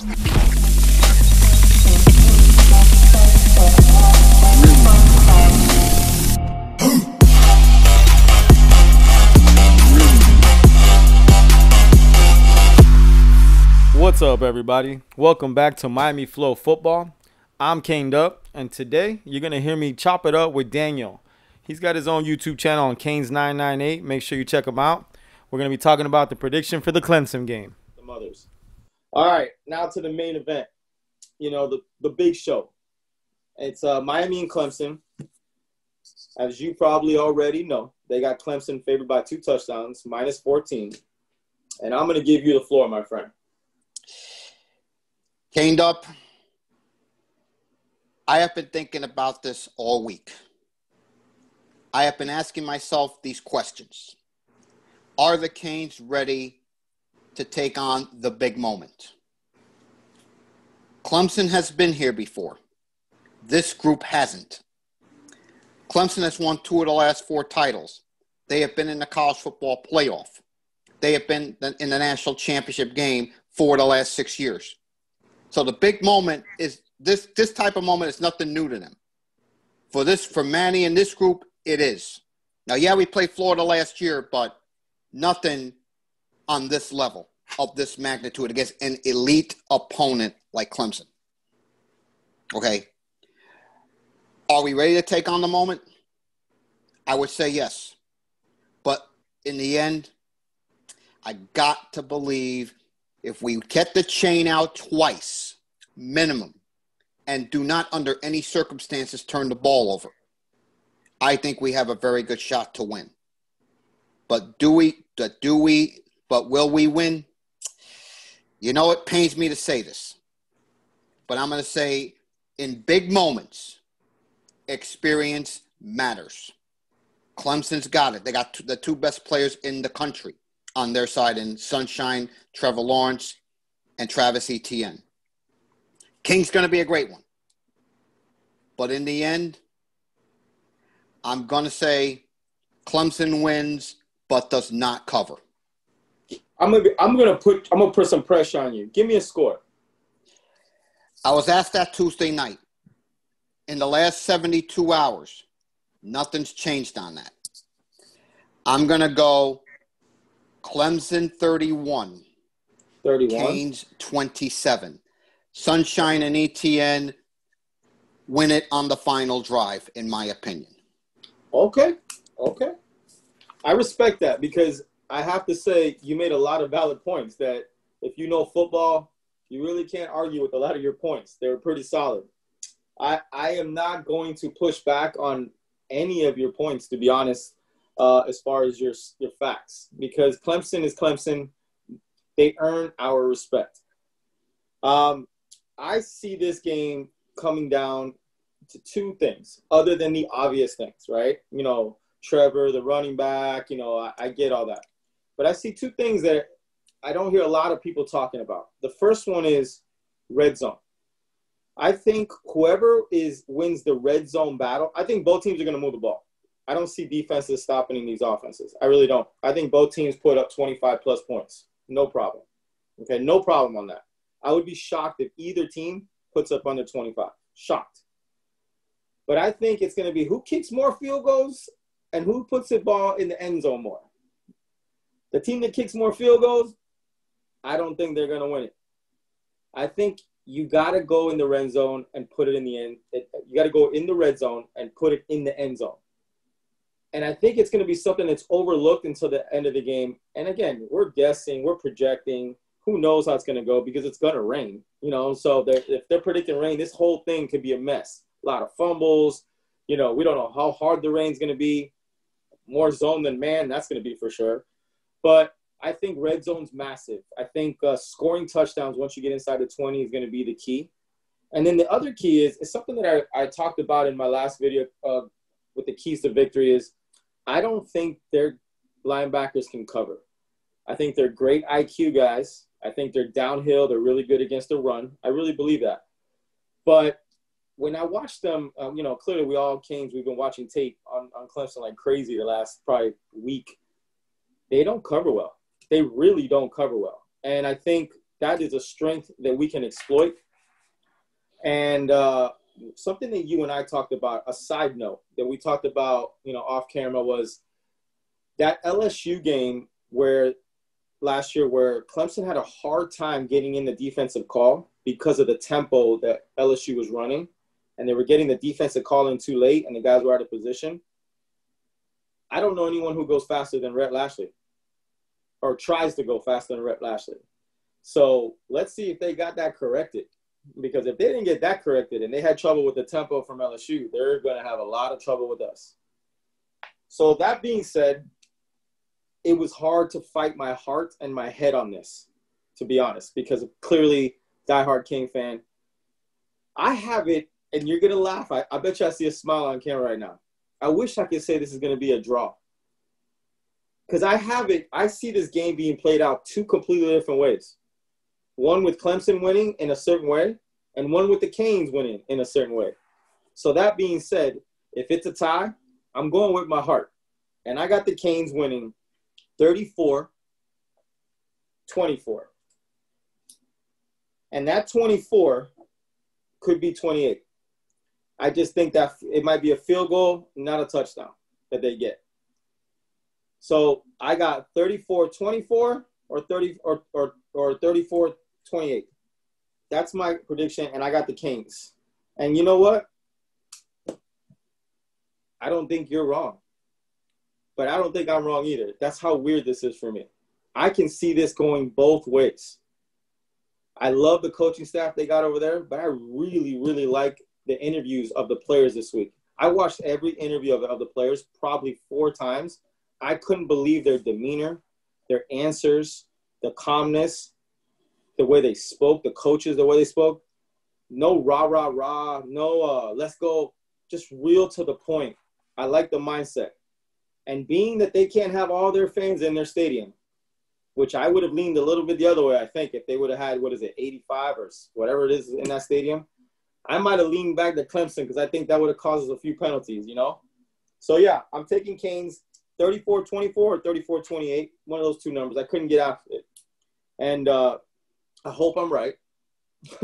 What's up, everybody? Welcome back to Miami Flo Football. I'm Caned Up, and today you're going to hear me chop it up with Daniel. He's got his own YouTube channel on Canes998. Make sure you check him out. We're going to be talking about the prediction for the Clemson game. The mothers. All right, now to the main event. You know, the, the big show. It's uh, Miami and Clemson. As you probably already know, they got Clemson favored by two touchdowns, minus 14. And I'm going to give you the floor, my friend. Caned up. I have been thinking about this all week. I have been asking myself these questions Are the Canes ready to take on the big moment? Clemson has been here before. This group hasn't. Clemson has won two of the last four titles. They have been in the college football playoff. They have been in the national championship game for the last six years. So the big moment is this this type of moment is nothing new to them. For this for Manny and this group, it is. Now, yeah, we played Florida last year, but nothing on this level of this magnitude against an elite opponent like Clemson. Okay. Are we ready to take on the moment? I would say yes. But in the end, I got to believe if we get the chain out twice, minimum, and do not under any circumstances turn the ball over, I think we have a very good shot to win. But do we, do we, but will we win? You know, it pains me to say this, but I'm going to say in big moments, experience matters. Clemson's got it. They got the two best players in the country on their side in Sunshine, Trevor Lawrence, and Travis Etienne. King's going to be a great one. But in the end, I'm going to say Clemson wins, but does not cover. I'm gonna I'm gonna put I'm gonna put some pressure on you. Give me a score. I was asked that Tuesday night. In the last 72 hours, nothing's changed on that. I'm gonna go Clemson 31. 31. Canes 27. Sunshine and Etienne win it on the final drive, in my opinion. Okay. Okay. I respect that because I have to say you made a lot of valid points that if you know football, you really can't argue with a lot of your points. They were pretty solid. I I am not going to push back on any of your points to be honest uh, as far as your your facts because Clemson is Clemson. They earn our respect. Um, I see this game coming down to two things, other than the obvious things, right? You know, Trevor, the running back. You know, I, I get all that, but I see two things that I don't hear a lot of people talking about. The first one is red zone. I think whoever is wins the red zone battle, I think both teams are going to move the ball. I don't see defenses stopping these offenses. I really don't. I think both teams put up 25 plus points. No problem. Okay, no problem on that. I would be shocked if either team puts up under 25. Shocked. But I think it's going to be who kicks more field goals and who puts the ball in the end zone more. The team that kicks more field goals, I don't think they're going to win it. I think you got to go in the red zone and put it in the end. You got to go in the red zone and put it in the end zone. And I think it's going to be something that's overlooked until the end of the game. And again, we're guessing, we're projecting. Who knows how it's going to go because it's going to rain, you know. So they're, if they're predicting rain, this whole thing could be a mess. A lot of fumbles. You know, we don't know how hard the rain's going to be. More zone than man, that's going to be for sure. But I think red zone's massive. I think uh, scoring touchdowns once you get inside the 20 is going to be the key. And then the other key is, is something that I, I talked about in my last video uh, with the keys to victory is I don't think their linebackers can cover. I think they're great IQ guys. I think they're downhill. They're really good against the run. I really believe that. But when I watch them, um, you know, clearly we all Canes, we've been watching tape on, on Clemson like crazy the last probably week. They don't cover well. They really don't cover well. And I think that is a strength that we can exploit. And uh, something that you and I talked about, a side note that we talked about, you know, off camera was that LSU game where last year where Clemson had a hard time getting in the defensive call because of the tempo that LSU was running, and they were getting the defensive call in too late, and the guys were out of position. I don't know anyone who goes faster than Rhett Lashlee, or tries to go faster than Rhett Lashlee. So let's see if they got that corrected. Because if they didn't get that corrected and they had trouble with the tempo from LSU, they're going to have a lot of trouble with us. So that being said, it was hard to fight my heart and my head on this, to be honest, because clearly diehard King fan. I have it, and you're gonna laugh. I, I bet you I see a smile on camera right now. I wish I could say this is gonna be a draw. Because I have it, I see this game being played out two completely different ways. One with Clemson winning in a certain way, and one with the Canes winning in a certain way. So that being said, if it's a tie, I'm going with my heart. And I got the Canes winning 34 24. And that 24 could be 28. I just think that it might be a field goal, not a touchdown that they get. So I got 34 24 or 30 or, or, or 34 28. That's my prediction, and I got the Kings. And you know what? I don't think you're wrong but I don't think I'm wrong either. That's how weird this is for me. I can see this going both ways. I love the coaching staff they got over there, but I really, really like the interviews of the players this week. I watched every interview of, of the players probably four times. I couldn't believe their demeanor, their answers, the calmness, the way they spoke, the coaches, the way they spoke. No rah, rah, rah, no uh, let's go, just real to the point. I like the mindset. And being that they can't have all their fans in their stadium, which I would have leaned a little bit the other way, I think, if they would have had, what is it, 85 or whatever it is in that stadium, I might have leaned back to Clemson because I think that would have caused us a few penalties, you know? So, yeah, I'm taking Canes 34 24 or 34 28, one of those two numbers. I couldn't get after it. And uh, I hope I'm right.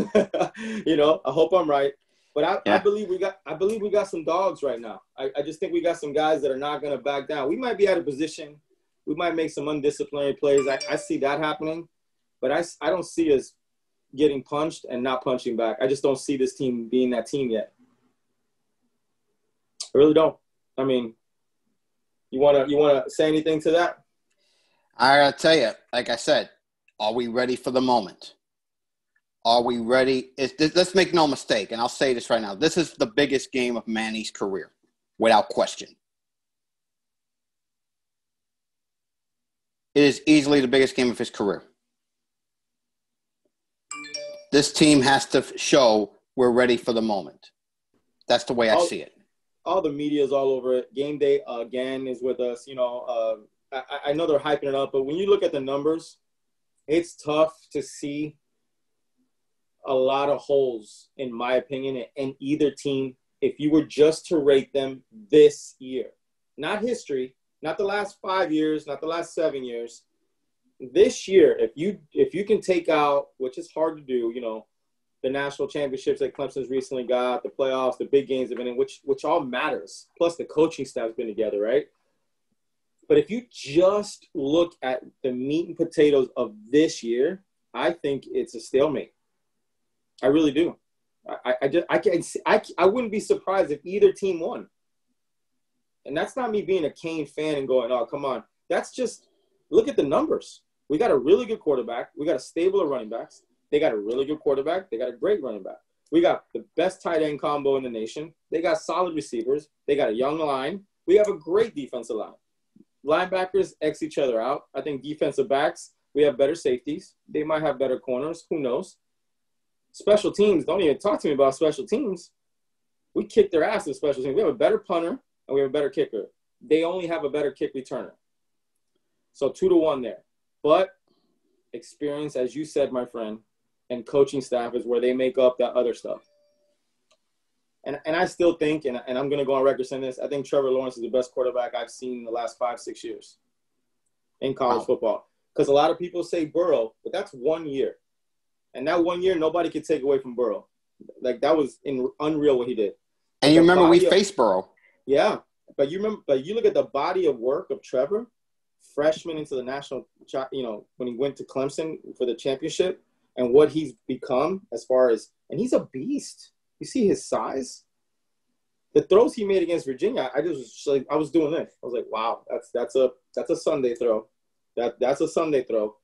you know, I hope I'm right. But I, yeah. I, believe we got I believe we got some dogs right now. I, I just think we got some guys that are not gonna back down. We might be out of position. We might make some undisciplined plays. I, I see that happening, but I, I don't see us getting punched and not punching back. I just don't see this team being that team yet. I really don't. I mean, you wanna you wanna say anything to that? I gotta tell you, like I said, are we ready for the moment? Are we ready? let's make no mistake, and I'll say this right now. This is the biggest game of Manny's career, without question. It is easily the biggest game of his career. This team has to show we're ready for the moment. That's the way I oh, see it. All the media is all over it. Game day again is with us. You know, uh, I, I know they're hyping it up, but when you look at the numbers, it's tough to see a lot of holes, in my opinion, in either team if you were just to rate them this year. Not history, not the last five years, not the last seven years. This year, if you if you can take out, which is hard to do, you know, the national championships that Clemson's recently got, the playoffs, the big games have been in, which which all matters. Plus the coaching staff's been together, right? But if you just look at the meat and potatoes of this year, I think it's a stalemate. I really do. I, I just I can I, I wouldn't be surprised if either team won. And that's not me being a Cane fan and going, oh come on. That's just look at the numbers. We got a really good quarterback. We got a stable of running backs. They got a really good quarterback. They got a great running back. We got the best tight end combo in the nation. They got solid receivers. They got a young line. We have a great defensive line. Linebackers X each other out. I think defensive backs, we have better safeties. They might have better corners. Who knows? Special teams, don't even talk to me about special teams. We kick their ass in special teams. We have a better punter and we have a better kicker. They only have a better kick returner. So two to one there. But experience, as you said, my friend, and coaching staff is where they make up that other stuff. And, and I still think, and, and I'm going to go on record saying this, I think Trevor Lawrence is the best quarterback I've seen in the last five, six years in college wow. football. Because a lot of people say Burrow, but that's one year. And that one year, nobody could take away from Burrow. Like that was in, unreal what he did. And you The remember we of- faced Burrow. Yeah, but you remember, but you look at the body of work of Trevor, freshman into the national, you know, when he went to Clemson for the championship, and what he's become as far as, and he's a beast. You see his size. The throws he made against Virginia, I just was like, I was doing this. I was like, wow, that's that's a that's a Sunday throw. That that's a Sunday throw.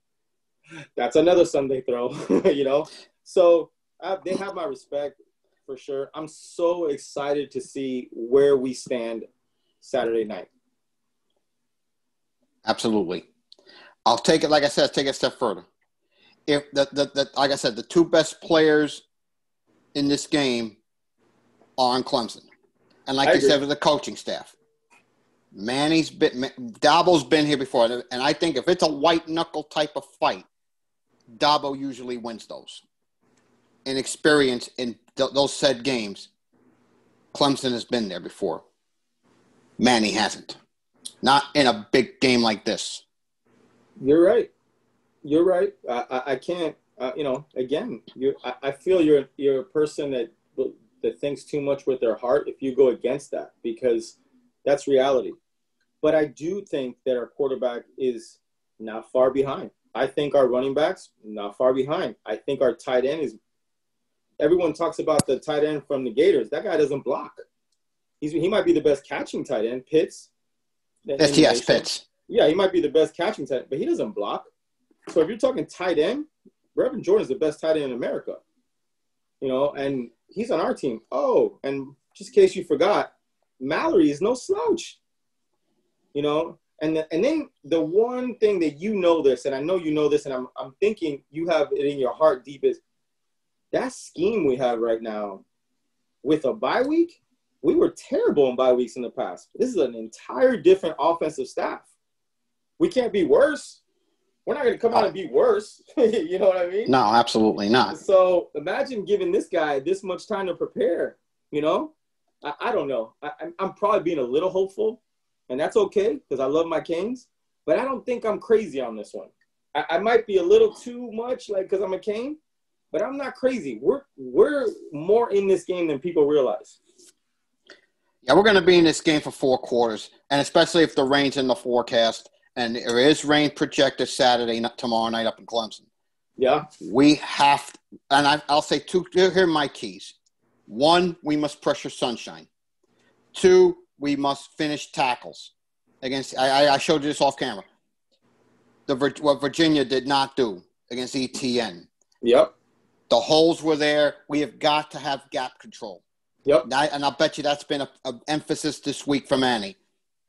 That's another Sunday throw. you know, so uh, they have my respect for sure. I'm so excited to see where we stand Saturday night. Absolutely. I'll take it, like I said, take it a step further. If the, the, the like I said, the two best players in this game are on Clemson. And like I you agree. said, with the coaching staff. Manny's been, Dabo's been here before. And I think if it's a white knuckle type of fight, Dabo usually wins those. In experience in th- those said games, Clemson has been there before. Manny hasn't. Not in a big game like this. You're right. You're right. I, I, I can't. Uh, you know, again, you. I, I feel you're you're a person that that thinks too much with their heart. If you go against that, because that's reality. But I do think that our quarterback is not far behind. I think our running backs not far behind. I think our tight end is. Everyone talks about the tight end from the Gators. That guy doesn't block. He's he might be the best catching tight end. Pitts. STS. Pitts. Yeah, he might be the best catching tight, end, but he doesn't block. So if you're talking tight end, Brevin Jordan's the best tight end in America. You know, and he's on our team. Oh, and just in case you forgot, Mallory is no slouch. You know, and the, and then the one thing that you know this, and I know you know this, and I'm I'm thinking you have it in your heart deep is that scheme we have right now with a bye week. We were terrible in bye weeks in the past. This is an entire different offensive staff we can't be worse. We're not going to come out and be worse. you know what I mean? No, absolutely not. So imagine giving this guy this much time to prepare. You know, I, I don't know. I, I'm- probably being a little hopeful, and that's okay because I love my Canes. But I don't think I'm crazy on this one. I, I might be a little too much, like because I'm a Cane, but I'm not crazy. We're we're more in this game than people realize. Yeah, we're going to be in this game for four quarters, and especially if the rain's in the forecast, and there is rain projected Saturday, not tomorrow night up in Clemson. Yeah, We have, and I, I'll say two. Here are my keys. One, we must pressure Sunshine. Two, we must finish tackles against. I, I- showed you this off camera. The what Virginia did not do against Etienne. yep, The holes were there. We have got to have gap control. yep. And, I, and I'll bet you that's been a, a emphasis this week from Manny.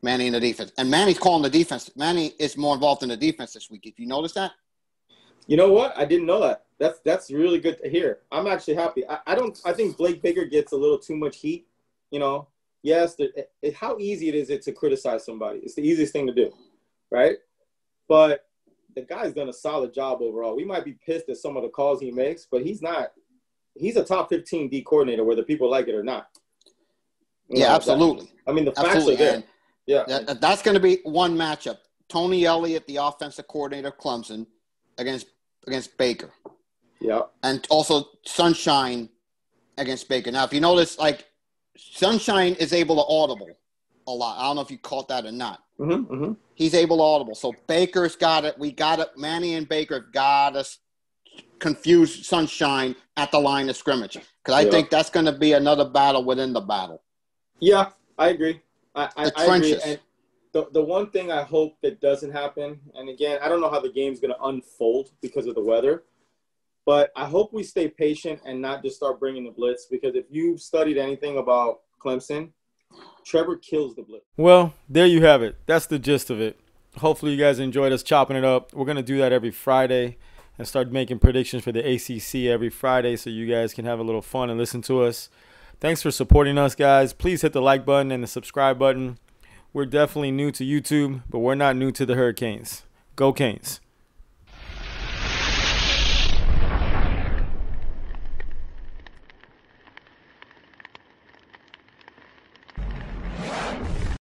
Manny in the defense. And Manny's calling the defense. Manny is more involved in the defense this week. If you notice that? You know what? I didn't know that. That's that's really good to hear. I'm actually happy. I, I don't. I think Blake Baker gets a little too much heat. You know, yes. The, it, how easy it is it to criticize somebody? It's the easiest thing to do, right? But the guy's done a solid job overall. We might be pissed at some of the calls he makes, but he's not. He's a top 15 D coordinator, whether people like it or not. You Yeah, know, absolutely. that- I mean, the facts Absolutely. are there. And Yeah. that, that's going to be one matchup. Tony Elliott, the offensive coordinator of Clemson, against against Baker. yeah. And also Sunshine against Baker. Now, if you notice, like Sunshine is able to audible a lot. I don't know if you caught that or not. Mm-hmm, mm-hmm. He's able to audible. So Baker's got it. We got it. Manny and Baker have got us confused Sunshine at the line of scrimmage. Because I Yeah. think that's going to be another battle within the battle. Yeah, I agree. I, I, The I agree. And the, the one thing I hope that doesn't happen, and again, I don't know how the game's going to unfold because of the weather, but I hope we stay patient and not just start bringing the blitz because if you've studied anything about Clemson, Trevor kills the blitz. Well, there you have it. That's the gist of it. Hopefully, you guys enjoyed us chopping it up. We're going to do that every Friday and start making predictions for the ACC every Friday so you guys can have a little fun and listen to us. Thanks for supporting us, guys. Please hit the like button and the subscribe button. We're definitely new to YouTube, but we're not new to the Hurricanes. Go Canes.